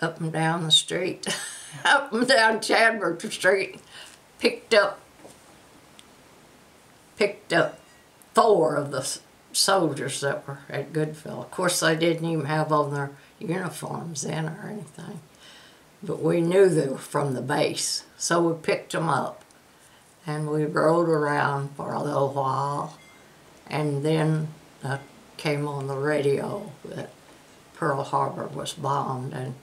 up and down the street, up and down Chadbourne Street, picked up, picked up four of the soldiers that were at Goodfellow. Of course, they didn't even have on their uniforms then or anything, but we knew they were from the base, so we picked them up, and we rode around for a little while, and then uh, came on the radio that Pearl Harbor was bombed and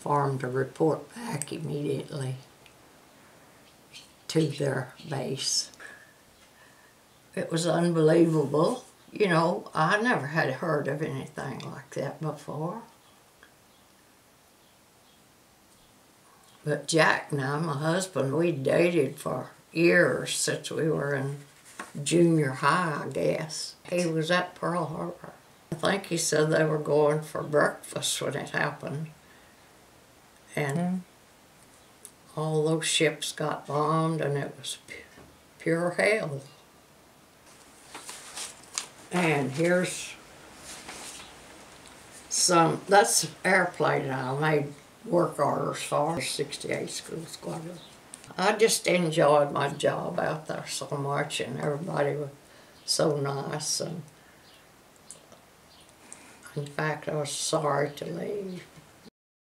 for 'em to report back immediately to their base. It was unbelievable. You know, I never had heard of anything like that before. But Jack and I, my husband, we dated for years since we were in junior high, I guess. He was at Pearl Harbor. I think he said they were going for breakfast when it happened. And all those ships got bombed and it was pure hell. And here's some, that's airplane I made work orders for, 68 School Squadron. I just enjoyed my job out there so much and everybody was so nice and in fact I was sorry to leave